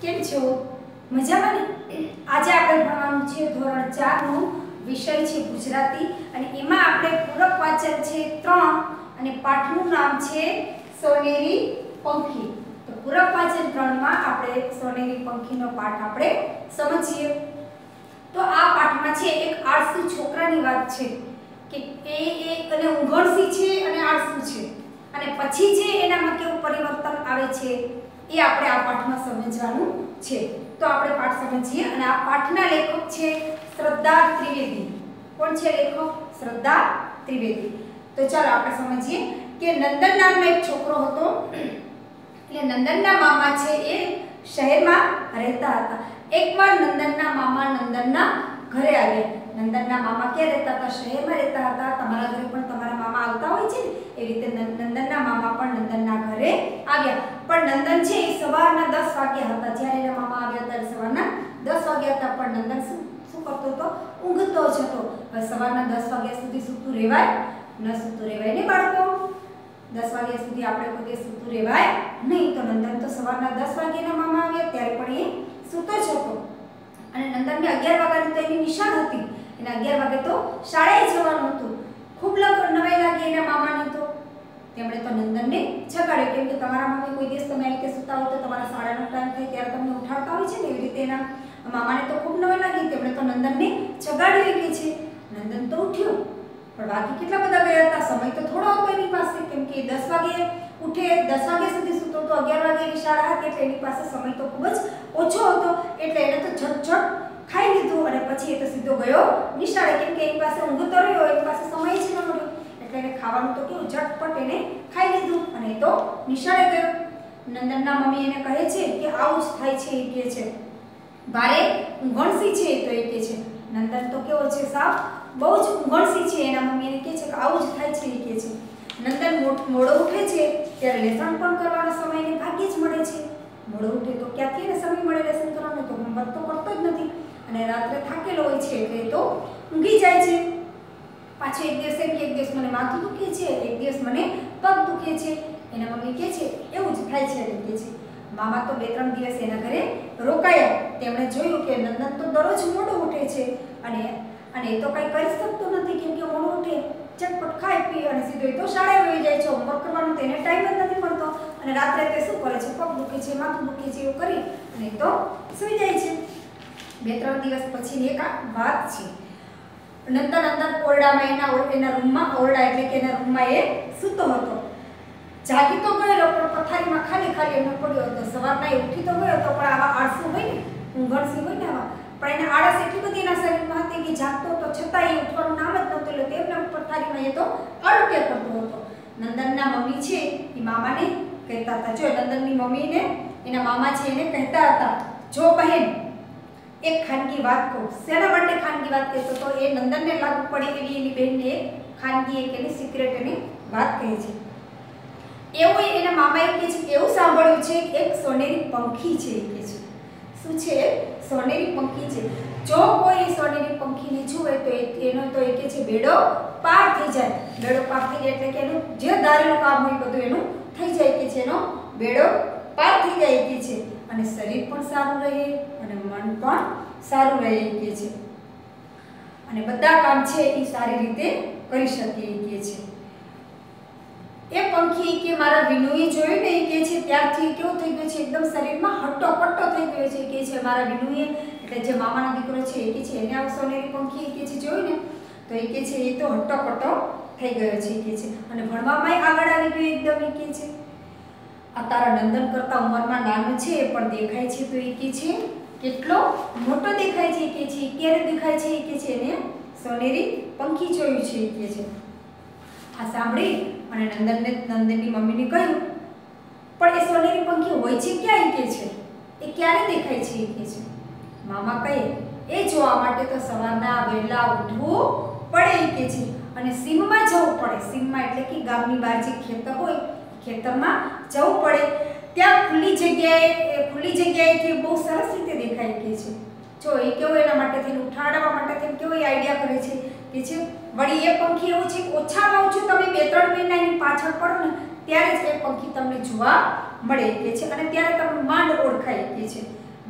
કેમ છો? મજામાં ને? આજે આપણે ભણવાનું છે ધોરણ 4 નું વિષય છે ગુજરાતી અને એમાં આપણે પૂરક વાચન છે 3 અને પાઠનું નામ છે સોનેરી પંખી. તો પૂરક વાચન 3 માં આપણે સોનેરી પંખીનો પાઠ આપણે સમજીએ. તો આ પાઠમાં છે એક આળસુ છોકરાની વાત છે કે એ એક અને ઊંઘણસી છે અને આળસુ છે. અને પછી જે એનામાં કેવું પરિવર્તન આવે છે? એ આપણે આ પાઠમાં સમજવાનું છે. તો આપણે પાઠ સમજીએ અને આ પાઠના લેખક છે શ્રદ્ધા ત્રિવેદી. કોણ છે લેખક? શ્રદ્ધા ત્રિવેદી. તો ચાલો આપણે સમજીએ કે નંદન નામનો એક છોકરો હતો. એટલે નંદનના મામા છે એ શહેરમાં રહેતા હતા. એકવાર નંદનના મામા નંદનના ઘરે આવ્યા નંદનના મામા ક્યાં રહેતા હતા? શહેરમાં રહેતા હતા. તમારા ઘરે પણ તમારા મામા આવતા હોય છે ને? એ રીતે નંદનના મામા પણ નંદનના ઘરે આવ્યા. પણ નંદન છે એ સવારના દસ વાગ્યા હતા. જ્યારે એના મામા આવ્યા ત્યારે સવારના દસ વાગ્યા હતા. પણ નંદન શું શું કરતો હતો? ઊંઘતો જ હતો. સવારના દસ વાગ્યા સુધી સૂતું રહેવાય? ન સૂતું રહેવાય ને બાળકો? દસ વાગ્યા સુધી આપણે કોઈ સૂતું રહેવાય નહીં. તો નંદન તો સવારના દસ વાગ્યાના મામા આવ્યા. ત્યારે પણ એ સૂતો જ હતો. અને નંદનને અગિયાર વાગ્યાની તો એની નિશાળ હતી. એને અગિયાર વાગે તો શાળાએ જવાનું હતું. ખૂબ લગ, નવાઈ લાગી એના મામાને તો. તેમણે તો નંદનને જગાડ્યો કેમ કે તમારા મમ્મી કોઈ દિવસ તમે રીતે સૂતા હોય તો તમારા શાળાનો ટાઈમ થાય ત્યારે તમને ઉઠાડતા હોય છે ને એવી રીતે એના મામાને તો ખૂબ નવાઈ લાગી. તેમણે તો નંદનને છગાડ્યો કે છે. નંદન તો ઉઠ્યો. પણ બાકી કેટલા બધા ગયા હતા? સમય તો થોડો હતો એની પાસે. કેમ કે દસ વાગે ઉઠે, દસ વાગ્યા સુધી તો અગિયાર વાગ્યાની શાળા હતી એટલે એની પાસે સમય તો ખૂબ જ ઓછો હતો. એટલે એને તો ઝટઝટ ખાઈ લીધું અને પછી એ તો સીધો ગયો નિશાળે. કેમ કે એની પાસે ઊંઘ તો રહ્યો, એની પાસે સમય જ ન મળ્યો. એટલે એને ખાવાનું તો કેવું ઝટપટ એને ખાઈ લીધું અને એ તો નિશાળે ગયો. નંદનના મમ્મી એને કહે છે કે આવું જ થાય છે, એ કહે છે. ભારે ઊંઘણસી છે, તો એ કહે છે. નંદન તો કેવો છે સાફ બહુ જ ઊંઘણસી છે. એના મમ્મી એને કહે છે કે આવું જ થાય છે, એ કહે છે. નંદન મોડો ઉઠે છે. ત્યારે લેસન પણ કરવાનો સમય એને ભાગ્યે જ મળે છે. મોડો ઉઠે તો ક્યાંથી એને સમય મળે લેસન કરવાનો? તો હોમવર્ક તો કરતો જ નથી. અને રાત્રે થાકેલો હોય છે એટલે તો ઊંઘી જાય છે. પાછો એક દિવસ એમ કે, એક દિવસ મને માથું દુખે છે, એક દિવસ મને પગ દુખે છે. એના મમ્મી કહે છે, એવું જ થાય છે, એમ કહે છે. મામા તો બે ત્રણ દિવસ એના ઘરે રોકાયા. તેમણે જોયું કે નંદન તો દરરોજ મોડો ઉઠે છે. અને અને એ તો કંઈ કરી શકતો નથી કેમ કે મોડો ઉઠે. ચટપટ ખાઈ પી અને સીધો એ તો શાળાએ હોમવર્ક કરવાનું તેને ટાઈમ જ નથી મળતો. અને રાત્રે તે શું કરે છે? પગ દુખે છે, માથું દુખે છે એવું કરી અને તો સૂઈ જાય છે. બે ત્રણ દિવસ પછીની એક વાત છે. નંતર અંદર ઓરડામાં એના એના રૂમમાં, ઓરડા એટલે કે એના રૂમમાં એ સૂતો હતો. જાગી તો ગયેલો, પણ પથારીમાં ખાલી ખાલી એમને પડ્યો હતો. સવારના એ ઉઠી તો ગયો હતો, પણ આવા આળસુ હોય ને ઊંઘણસી હોય ને આવા, પણ એને આળસ એટલી બધી એના શરીરમાં હતી કે જાગતો તો છતાં એ ઉઠવાનું નામ જ નહોતું એટલે તેમના પથારીમાં એ તો અડકે કરતો હતો. નંદનના મમ્મી છે, એ મામાને કહેતા હતા. જો નંદનની મમ્મીને એના મામા છે એને કહેતા હતા, જો બહેન, એક ખાનગી વાત કહું. શેના માટે ખાનગી વાત કહેતો તો એ નંદનને લાગુ પડે એવી એની બહેનને ખાનગી એક એની સિક્રેટ એની વાત કહે છે. એવું એના મામાએ કહે છે એવું સાંભળ્યું છે એક સોનેરી પંખી છે કહે છે. શું છે? સોનેરી પંખી છે. જો કોઈ સોનેરી પંખીને જુએ તો એનો તો એ કે છે બેડો પાર થઈ જાય. બેડો પાર થઈ જાય એટલે કે એનું જે ધારેલું કામ હોય બધું એનું થઈ જાય કે છે એનો બેડો પાર થઈ જાય કે છે. અને શરીર પણ સારું રહે અને મન પણ સારું રહે કે છે. અને બધા કામ છે એ સારી રીતે કરી શકીએ એ કે છે. એ પંખી કે મારા વિનુએ જોયું ને એ કે છે, ત્યારથી કેવું થઈ ગયું છે, એકદમ શરીરમાં હટ્ટો પટ્ટો થઈ ગયો છે કે છે. મારા વિનુએ એટલે જે મામાનો દીકરો છે એ કે છે એને આવું સોનેરી પંખી એ કે છે જોઈને તો એ કે છે એ તો હટ્ટો થઈ ગયો છે કે છે અને ભણવામાં આગળ આવી ગયો એકદમ એ કે છે આ તારા નંદન કરતા ઉંમરમાં નાનો છે પણ દેખાય છે તો એ કે છે કેટલો મોટો દેખાય છે કે છે ક્યારે દેખાય છે કે છે એને સોનેરી પંખી જોયું છે કે છે આ સાંભળી અને નંદનને નંદનની મમ્મીને કહ્યું પણ એ સોનેરી પંખી હોય છે ક્યાં કે છે એ ક્યારે દેખાય છે કે છે મામા કહે, એ જોવા માટે તો સવારના વહેલા ઉઠવું પડે કે છે. અને સીમમાં જવું પડે. સીમમાં એટલે કે ગામની બહાર જે ખેતર હોય, ખેતરમાં જવું પડે. ત્યાં ખુલ્લી જગ્યાએ ખુલ્લી જગ્યાએથી બહુ સરસ રીતે દેખાય કે છે. જો એ કેવો એના માટે થઈને ઉઠાડવા માટે કેવો આઈડિયા કરે છે કે છે, વળી એ પંખી એવું છે ઓછા ઓછું તમે બે ત્રણ મહિના એની પાછળ પડો ને, ત્યારે જ એ પંખી તમને જોવા મળે કે છે. અને ત્યારે તમને માંડ ઓળખાય કે છે.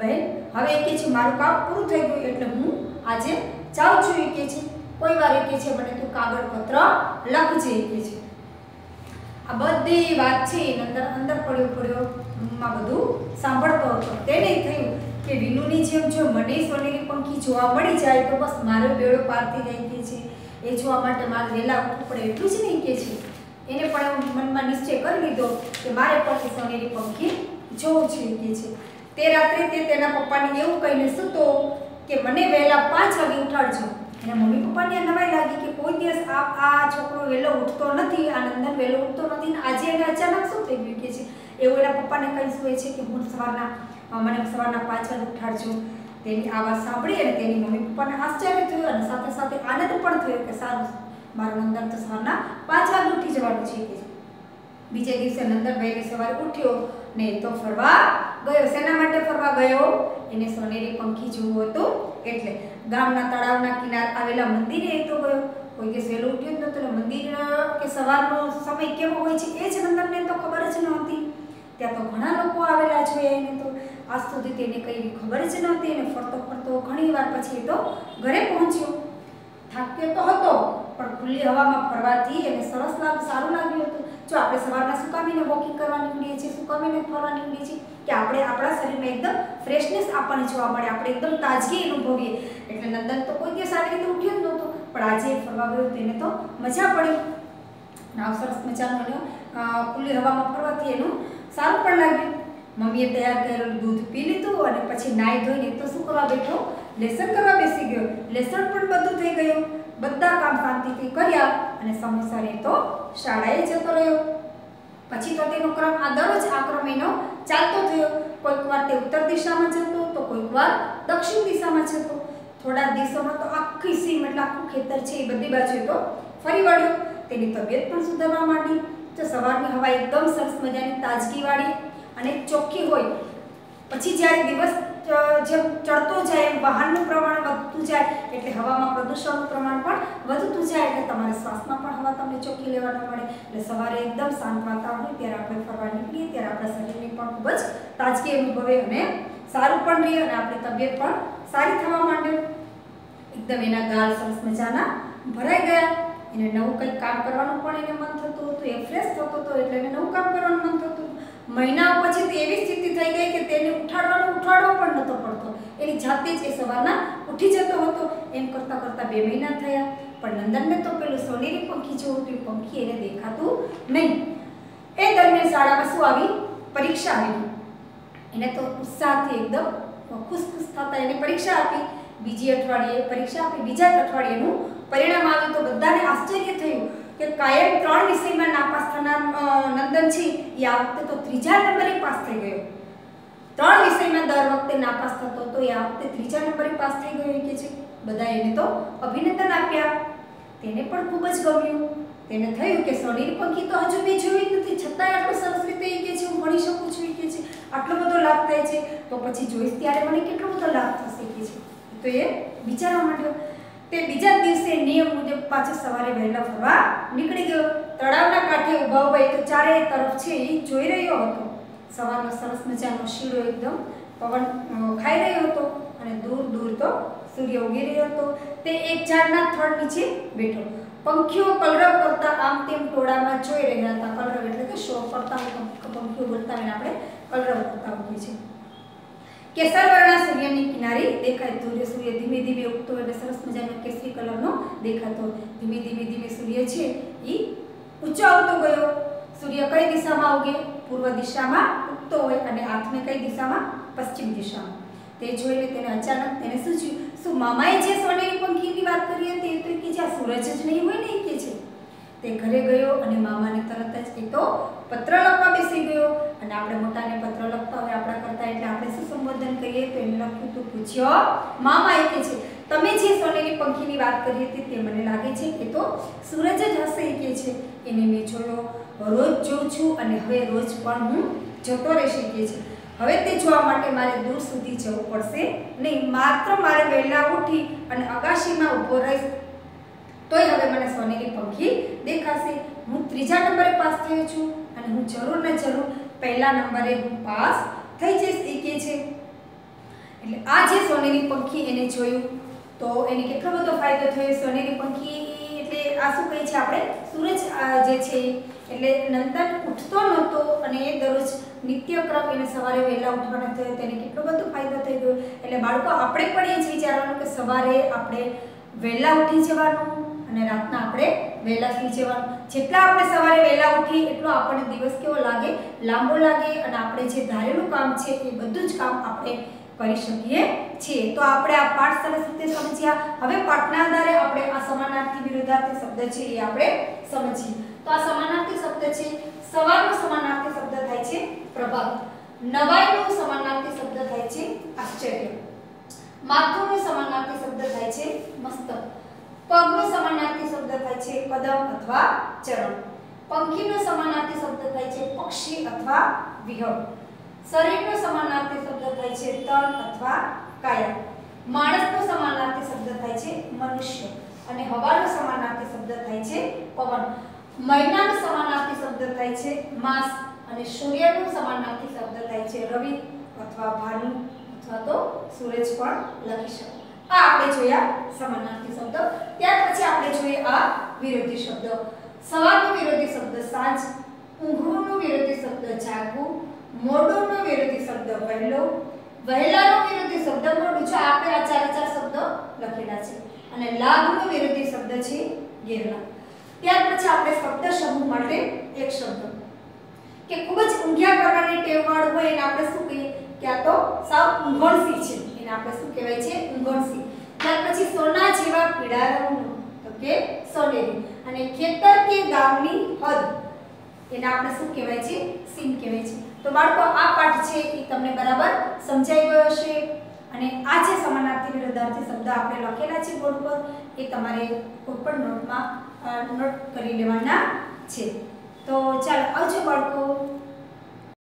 બહેન હવે એ કે છે, મારું કામ પૂરું થઈ ગયું એટલે હું આજે જાઉં છું, એ છે. કોઈ વાર એ કે છે, મને તું કાગળ પત્ર લખજે, એ છે. આ બધી વાત છે એ અંદર અંદર પડ્યો પડ્યો માં બધું સાંભળતો હતો. તેને થયું કે વિનુની જેમ જો મને સોનેરી પંખી જોવા મળી જાય, તો બસ મારો બેડો પારતી રહી કે છે. એ જોવા માટે મારે વહેલા ઉઠવું પડે એટલું જ નહીં કે છે. એને પણ મનમાં નિશ્ચય કરી લીધો કે મારે પણ સોનેરી પંખી જોવું છે કે છે. તે રાત્રે તે તેના પપ્પાને એવું કહીને સૂતો કે મને વહેલા પાંચ વાગે ઉઠાડજો. એના મમ્મી પપ્પાને નવાઈ લાગી કે કોઈ દિવસ આ આ છોકરો વહેલો ઉઠતો નથી, આ નંદન વહેલો ઉઠતો નથી ને આજે એને અચાનક શું થઈ ગયું કે છે? એવું એના પપ્પાને કહી શું છે કે હું સવારના મને સવારના પાંચ વાગે ઉઠાડજો. તેની આ વાત સાંભળી અને તેની મમ્મી પપ્પાને આશ્ચર્ય થયું અને સાથે સાથે આનંદ પણ થયો કે સારું, મારું નંદન તો સવારના પાંચ વાગે ઉઠી જવાનું છે. બીજે દિવસે નંદન સવારે ઉઠ્યો ને તો ફરવા ગયો. શેના માટે ફરવા ગયો? એને સોનેરી પંખી જોવું હતું. એટલે ગામના તળાવના કિનારે આવેલા મંદિરે એ તો ગયો. કોઈ કે સહેલું ઉઠ્યો જ નહોતો મંદિર કે સવારનો સમય કેવો હોય છે એ જ નંદનને તો ખબર જ નહોતી. ત્યાં તો ઘણા લોકો આવેલા જોયા એને તો. આજ સુધી તેને કંઈ ખબર જ નહોતી. અને ફરતો ફરતો ઘણી વાર પછી એ તો ઘરે પહોંચ્યો. થાક્યો તો હતો, પણ ખુલ્લી હવામાં ફરવાથી એને સરસ લાગ, સારું લાગ્યું હતું. જો આપણે સવારના સુકામીને વોકિંગ કરવા નીકળીએ છીએ, સુકામીને ફરવા નીકળીએ છીએ કે આપણે આપણા શરીરમાં એકદમ ફ્રેશનેસ આપણને જોવા મળે, આપણે એકદમ તાજગી અનુભવીએ. એટલે નંદન તો કોઈ દિવસ આવી રીતે ઉઠ્યો જ નહોતો, પણ આજે ફરવા ગયો, તેને તો મજા પડી. નાવ સરસ મજાનું એનું ખુલ્લી હવામાં ફરવાથી એનું સારું પણ લાગ્યું. મમ્મીએ તૈયાર કરેલું દૂધ પી લીધું અને પછી નાઈ ધોઈને તો શું કરવા બેઠો? લેસન કરવા બેસી ગયો. લેસન પણ બધું થઈ ગયું. બધા કામ શાંતિથી કર્યા અને સમયસર એ તો શાળાએ જતો રહ્યો. પછી તો તેનો ક્રમ આ દરરોજ આ ક્રમ એનો ચાલતો થયો. કોઈક વાર તે ઉત્તર દિશામાં જતો તો કોઈક વાર દક્ષિણ દિશામાં જતો. થોડા દિવસોમાં તો આખી સીમ એટલે આખું ખેતર છે એ બધી બાજુ તો ફરી વળ્યો. તેની તબિયત પણ સુધારવા માંડી. તો સવારની હવા એકદમ સરસ મજાની તાજગીવાળી અને ચોખ્ખી હોય પછી જ્યારે દિવસ જેમ ચડતો જાય એમ વાહનનું પ્રમાણ વધતું જાય, એટલે હવામાં પ્રદૂષણનું પ્રમાણ પણ વધતું જાય, એટલે તમારે શ્વાસમાં પણ હવા તમને ચોખ્ખી લેવાનું મળે. એટલે સવારે એકદમ શાંત વાતાવરણ, ત્યારે આપણે ફરવા નીકળીએ, ત્યારે આપણા શરીરની પણ ખૂબ જ તાજગી અનુભવે અને સારું પણ રહે અને આપણી તબિયત પણ સારી થવા માંડે. એકદમ એના ગાલ સરસ મજાના ભરાઈ ગયા. એને નવું કંઈક કામ કરવાનું પણ એને મન થતું હતું, એ ફ્રેશ થતો હતો, એટલે એને નવું કામ કરવાનું મન થતું મહિનાઓ પછી તો એવી સ્થિતિ થઈ ગઈ કે તેને ઉઠાડવાનો ઉઠાડવો પણ નહોતો પડતો. એની જાતે જ એ સવારના ઉઠી જતો હતો. એમ કરતાં કરતાં બે મહિના થયા. પણ નંદનને તો પેલું સોનેરી પંખી જેવું પેલું પંખી એને દેખાતું નહીં. એ દરમિયાન શાળામાં શું આવી? પરીક્ષા આવી. એને તો ઉત્સાહથી એકદમ ખુશ ખુશ થતા એને પરીક્ષા આપી. બીજી અઠવાડિયે પરીક્ષા આપી. બીજા અઠવાડિયેનું પરિણામ આવ્યું તો બધાને આશ્ચર્ય થયું. કે કાયમ ત્રણ વિષયમાં નાપાસ થનાર નંદન છે, એ આ વખતે તો ત્રીજા નંબરે પાસ થઈ ગયો. ત્રણ વિષયમાં દર વખતે નાપાસ થતો તો એ આ વખતે ત્રીજા નંબરે પાસ થઈ ગયો કે છે. બધા એને તો અભિનંદન આપ્યા. તેને પણ ખૂબ જ ગમ્યું. તેને થયું કે સોનેરી પંખી તો હજુ મેં જોઈ નથી, છતાંય આટલો સરસ રીતે એ કે છે, હું ભણી શકું છું કે છે. આટલો બધો લાભ થાય છે. તો પછી જોઈશ ત્યારે મને કેટલો બધો લાભ થશે કે છે. તો એ વિચારવા માંડ્યો. તે બીજા દિવસે નિયમ મુજબ પાછો સવારે વહેલા ફરવા નીકળી ગયો. તળાવના કાંઠે ઊભા ઊભા એ તો ચારે તરફ છે એ જોઈ રહ્યો હતો. સવારનો સરસ મજાનો શીરો એકદમ પવન ખાઈ રહ્યો હતો અને દૂર દૂર તો સૂર્ય ઉગી રહ્યો હતો. તે એક ઝાડના થડ નીચે બેઠો. પંખીઓ કલરવ કરતા આમ તેમ ટોળામાં જોઈ રહ્યા હતા. કલરવ એટલે કે શો કરતા પંખીઓ બોલતા આપણે કલરવ કરતા હોઈએ છીએ. કેસરવર્ણા સૂર્યની કિનારે દેખાય સૂર્ય સૂર્ય ધીમે ધીમે ઉગતો એટલે સરસ મજાનો કેસરી કલરનો દેખાતો ધીમે ધીમે ધીમે સૂર્ય છે એ ઊંચો આવતો ગયો. સૂર્ય કઈ દિશામાં ઉગે? પૂર્વ દિશામાં ઉગતો હોય અને આથમે કઈ દિશામાં? પશ્ચિમ દિશામાં. તે જોઈને તેને અચાનક તેને શું થયું? શું મામાએ જે સોનેરી પંખીની વાત કરી હતી? તો કે જ્યાં સૂરજ જ નહીં હોય ને તે ઘરે ગયો અને મામાને તરત જ તો પત્ર લખવા બેસી ગયો. અને આપણે મોટાને પત્ર લખતા હોય આપણા કરતા એટલે આપણે શું સંબોધન કરીએ તો એને લખ્યું તું પૂછ્યો, મામા એ છે, તમે જે સોનેરી પંખીની વાત કરી હતી તે મને લાગે છે કે તો સૂરજ જ હશે કે છે. એને મેં જોયો, રોજ જોઉં છું અને હવે રોજ પણ હું જતો રહેશે કે છે. હવે તે જોવા માટે મારે દૂર સુધી જવું પડશે નહીં, માત્ર મારે વહેલા ઉઠી અને અગાશીમાં ઊભો રહીશ તોય હવે મને સોનેરી પંખી દેખાશે. હું ત્રીજા નંબરે પાસ થયો છું અને હું જરૂર ને જરૂર પહેલા નંબરે હું પાસ થઈ જઈશ, એ કે છે. એટલે આ જે સોનેરી પંખી એને જોયું, તો એને કેટલો બધો ફાયદો થયો સોનેરી પંખી? એટલે આ શું કહે છે આપણે? સૂરજ જે છે, એટલે નંદન ઉઠતો નહોતો અને એ દરરોજ નિત્યક્રમ એને સવારે વહેલા ઉઠવાનો થયો, તેને કેટલો બધો ફાયદો થઈ ગયો. એટલે બાળકો, આપણે પણ એ જ વિચારવાનું કે સવારે આપણે વહેલા ઉઠી જવાનું અને રાતના આપણે વહેલા સુઈ જવાનું. જેટલા આપણે સવારે વહેલા ઉઠીએ, એટલો આપણને દિવસ કેવો લાગે? લાંબો લાગે અને આપણે જે ધારેલું કામ છે, એ બધું જ કામ આપણે કરી શકીએ છીએ. તો આપણે આ પાઠ સરસ રીતે સમજ્યા. હવે પાઠના આધારે આપણે આ સમાનાર્થી વિરુદ્ધાર્થી શબ્દ છે, એ આપણે સમજીએ. તો આ સમાનાર્થી શબ્દ છે, સવારનો સમાનાર્થી શબ્દ થાય છે, પ્રભાત. નવાઈનો સમાનાર્થી શબ્દ થાય છે, આશ્ચર્ય. માથુંનો સમાનાર્થી શબ્દ થાય છે, મસ્તક. પગનો સમાનાર્થી શબ્દ થાય છે કદમ અથવા ચરણ. પંખીનો સમાનાર્થી શબ્દ થાય છે પક્ષી અથવા વિહંગ. શરીરનો સમાનાર્થી શબ્દ થાય છે તન અથવા કાયા. માણસનો સમાનાર્થી શબ્દ થાય છે મનુષ્ય. અને હવાનો સમાનાર્થી શબ્દ થાય છે પવન. મહિનાનો સમાનાર્થી શબ્દ થાય છે માસ. અને સૂર્યનો સમાનાર્થી શબ્દ થાય છે રવિ અથવા ભાનુ અથવા તો સૂરજ પણ લખી શકો આ આપણે જોયા સમાનાર્થી શબ્દ. ત્યાર પછી આપણે જોઈએ આ વિરોધી શબ્દ. સવારનો વિરોધી શબ્દ સાંજ ઊંઘવાનો વિરોધી શબ્દ જાગવું, મોડોનો વિરોધી શબ્દ વહેલો, વહેલાનો વિરોધી શબ્દ મોડું. છે આપણે આ ચાર ચાર શબ્દ લખેલા છે અને લાભનો વિરોધી શબ્દ છે ગેરલા ત્યાર પછી આપણે શબ્દ સમૂહ માટે એક શબ્દ. કે ખૂબ જ ઊંઘ્યા કરવાની ટેવવાળું હોય એને આપણે શું કહીએ? કે આ તો સાવ ઊંઘણસી છે. એને આપણે શું કહેવાય છે? ઉંઘણસી ત્યાર પછી સોના જેવા પીળા રંગનું તો કે સોનેરી. અને ખેતર કે ગામની હદ. એને આપણે શું કહેવાય છે? સીમ કહેવાય છે. તો બાળકો, આ પાઠ છે એ તમને બરાબર સમજાઈ ગયો હશે. અને આ જે સમાનાર્થી વિરોધાર્થી શબ્દ આપણે લખેલા છે બોર્ડ પર, એ તમારે કોઈ પણ નોટમાં નોટ કરી લેવાના છે. તો ચાલો, આવજો બાળકો.